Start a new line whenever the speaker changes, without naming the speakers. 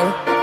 Oh.